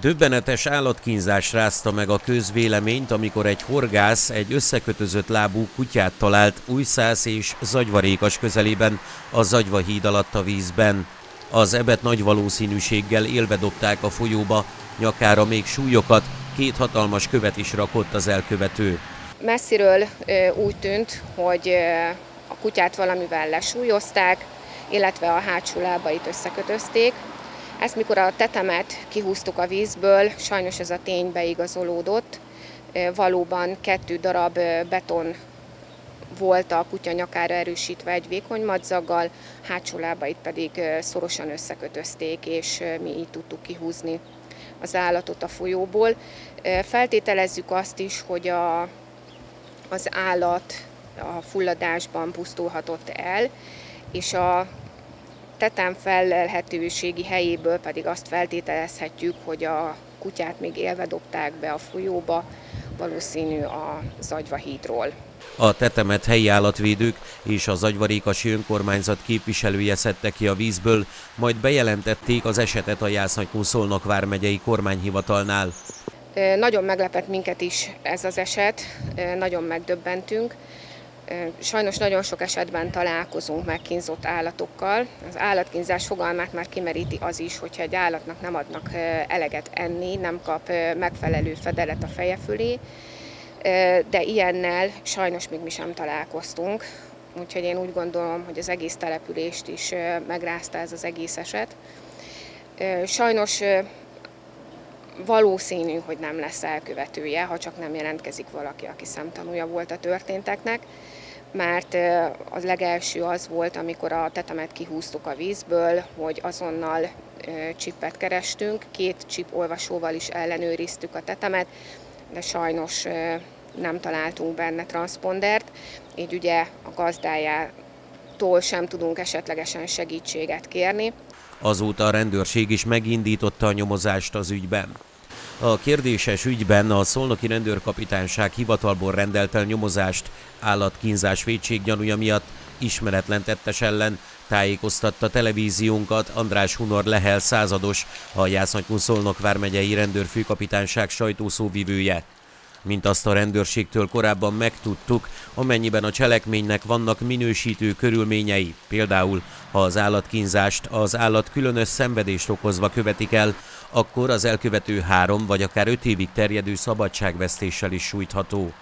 Döbbenetes állatkínzás rázta meg a közvéleményt, amikor egy horgász egy összekötözött lábú kutyát talált Újszász és Zagyvarékas közelében, a Zagyva híd alatt a vízben. Az ebet nagy valószínűséggel élve dobták a folyóba, nyakára még súlyokat, két hatalmas követ is rakott az elkövető. Messziről úgy tűnt, hogy a kutyát valamivel lesúlyozták, illetve a hátsó lábait összekötözték, ezt mikor a tetemet kihúztuk a vízből, sajnos ez a tény beigazolódott. Valóban kettő darab beton volt a kutya nyakára erősítve egy vékony madzaggal, hátsó lábait pedig szorosan összekötözték, és mi így tudtuk kihúzni az állatot a folyóból. Feltételezzük azt is, hogy a, az állat a fulladásban pusztulhatott el, és a tetem felelhetőségi helyéből pedig azt feltételezhetjük, hogy a kutyát még élve dobták be a folyóba, valószínű a Zagyva hídról. A tetemet helyi állatvédők és az agyvarékasi önkormányzat képviselője szedte ki a vízből, majd bejelentették az esetet a Jászhattyú Szolnok vármegyei kormányhivatalnál. Nagyon meglepett minket is ez az eset, nagyon megdöbbentünk. Sajnos nagyon sok esetben találkozunk megkínzott állatokkal. Az állatkínzás fogalmát már kimeríti az is, hogyha egy állatnak nem adnak eleget enni, nem kap megfelelő fedelet a feje fölé, de ilyennel sajnos még mi sem találkoztunk. Úgyhogy én úgy gondolom, hogy az egész települést is megrázta ez az egész eset. Sajnos valószínű, hogy nem lesz elkövetője, ha csak nem jelentkezik valaki, aki szemtanúja volt a történteknek mert az legelső az volt, amikor a tetemet kihúztuk a vízből, hogy azonnal csipet kerestünk, két csip olvasóval is ellenőriztük a tetemet, de sajnos nem találtunk benne transpondert, így ugye a gazdájától sem tudunk esetlegesen segítséget kérni. Azóta a rendőrség is megindította a nyomozást az ügyben. A kérdéses ügyben a szolnoki rendőrkapitányság hivatalból rendelt el nyomozást állatkínzás védséggyanúja miatt ismeretlen tettes ellen, tájékoztatta televíziónkat András Hunor Lehel százados, a Jászhattyú Szolnok vármegyei rendőrfőkapitányság sajtószóvivője. Mint azt a rendőrségtől korábban megtudtuk, amennyiben a cselekménynek vannak minősítő körülményei, például ha az állatkínzást az állat különös szenvedést okozva követik el, akkor az elkövető három vagy akár öt évig terjedő szabadságvesztéssel is sújtható.